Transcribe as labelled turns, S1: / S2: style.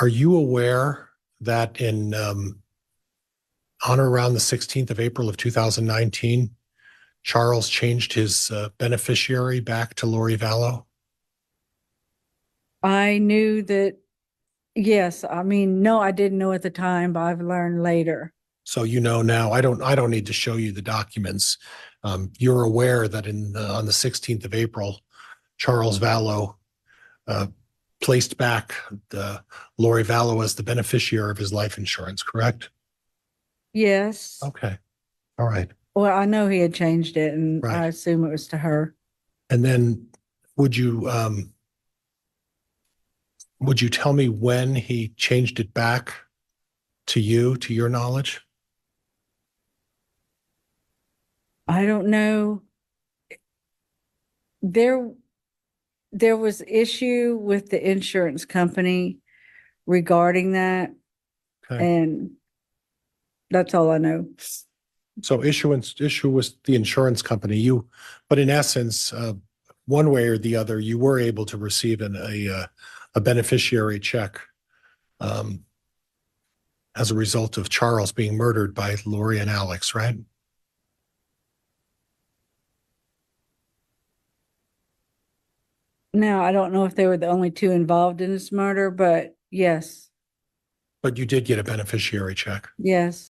S1: Are you aware that in um, on or around the 16th of April of 2019, Charles changed his uh, beneficiary back to Lori Vallow?
S2: I knew that, yes, I mean, no, I didn't know at the time, but I've learned later.
S1: So you know now, I don't, I don't need to show you the documents. Um, you're aware that in, the- on the 16th of April, Charles Vallow uh, placed back the Lori Vallow as the beneficiary of his life insurance, correct?
S2: Yes.
S1: Okay. All right.
S2: Well, I know he had changed it and
S1: Right.
S2: I assume it was to her.
S1: And then would you, um, would you tell me when he changed it back to you, to your knowledge?
S2: I don't know. There, there was issue with the insurance company regarding that
S1: Okay.
S2: and that's all I know.
S1: So issuance, issue was the insurance company, you, but in essence, uh, one way or the other, you were able to receive an, a, uh, a beneficiary check, um, as a result of Charles being murdered by Lori and Alex, right?
S2: Now, I don't know if they were the only two involved in this murder, but yes,
S1: But you did get a beneficiary check.
S2: yes.